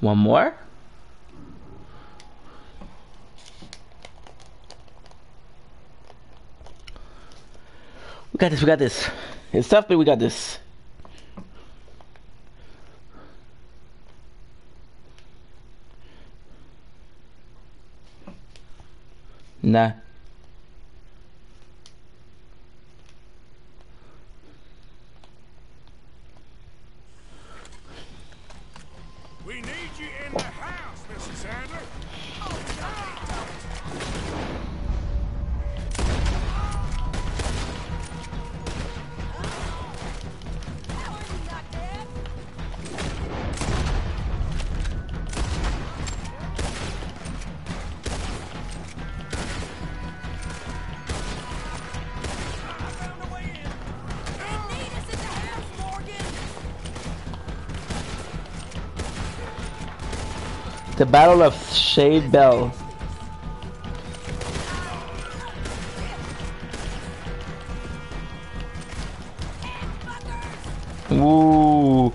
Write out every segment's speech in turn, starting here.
One more? We got this, we got this. It's tough, but we got this. Nah. We need you in the house, Mrs. Handler. Oh, The Battle of Shade Bell. Ooh.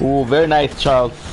Ooh, very nice, Charles.